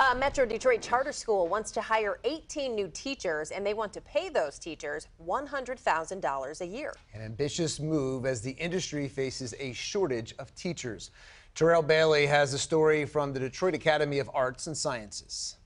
A Metro Detroit Charter School wants to hire 18 new teachers, and they want to pay those teachers $100,000 a year. An ambitious move as the industry faces a shortage of teachers. Terrell Bailey has a story from the Detroit Academy of Arts and Sciences.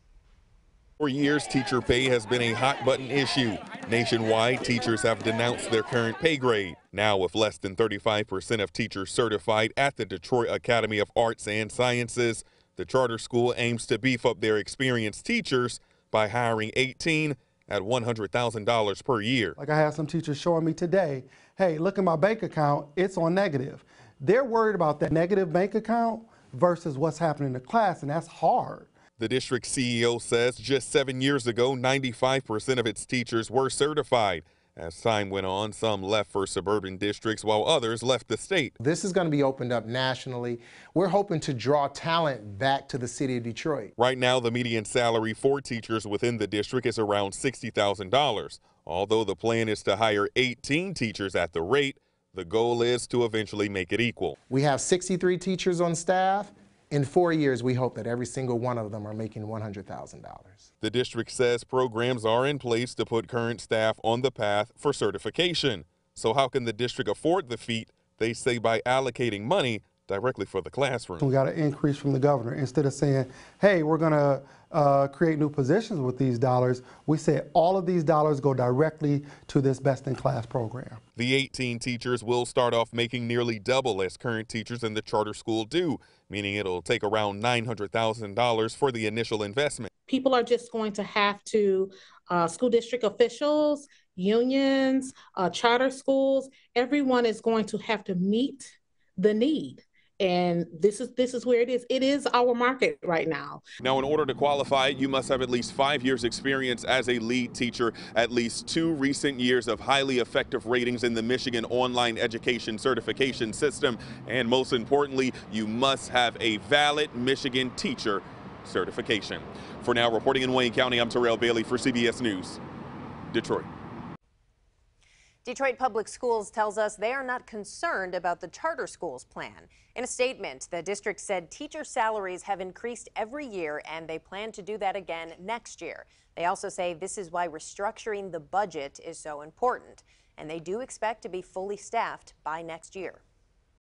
For years, teacher pay has been a hot button issue. Nationwide, teachers have denounced their current pay grade. Now, with less than 35% of teachers certified at the Detroit Academy of Arts and Sciences, the charter school aims to beef up their experienced teachers by hiring 18 at $100,000 per year. Like I had some teachers showing me today, hey, look at my bank account, it's on negative. They're worried about that negative bank account versus what's happening in the class, and that's hard. The district CEO says just seven years ago, 95% of its teachers were certified. As time went on, some left for suburban districts while others left the state. This is going to be opened up nationally. We're hoping to draw talent back to the city of Detroit. Right now, the median salary for teachers within the district is around $60,000. Although the plan is to hire 18 teachers at the rate, the goal is to eventually make it equal. We have 63 teachers on staff. In four years, we hope that every single one of them are making $100,000. The district says programs are in place to put current staff on the path for certification. So how can the district afford the feat? They say by allocating money directly for the classroom. We got an increase from the governor. Instead of saying, hey, we're going to uh, create new positions with these dollars, we said all of these dollars go directly to this best in class program. The 18 teachers will start off making nearly double as current teachers in the charter school do, meaning it'll take around $900,000 for the initial investment. People are just going to have to, uh, school district officials, unions, uh, charter schools, everyone is going to have to meet the need and this is this is where it is. It is our market right now. Now in order to qualify you must have at least five years experience as a lead teacher at least two recent years of highly effective ratings in the michigan online education certification system. And most importantly you must have a valid michigan teacher certification. For now reporting in wayne county i'm terrell bailey for cbs news detroit Detroit Public Schools tells us they are not concerned about the charter schools plan. In a statement, the district said teacher salaries have increased every year and they plan to do that again next year. They also say this is why restructuring the budget is so important. And they do expect to be fully staffed by next year.